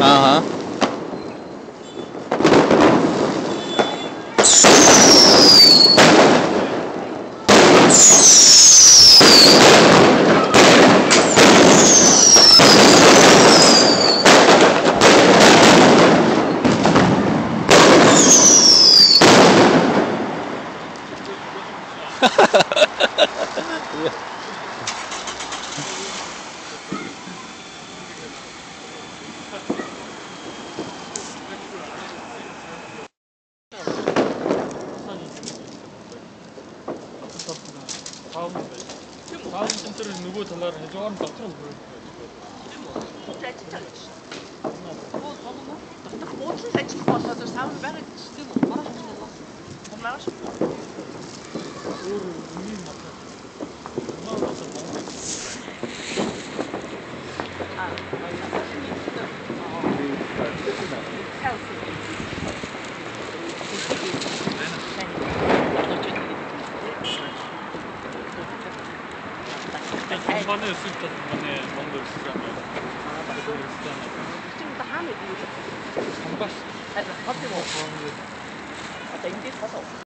Aha. yeah. 다음 다음 센터를 누구 전화를 해줘? 하면 다 틀어보여. Motorn zijn Mann ist süß, dass man ne Mongol ist ja mehr. Bestimmt der Hahn ist gut. Was? Also, trotzdem auch. Aber denkt ihr, pass auf.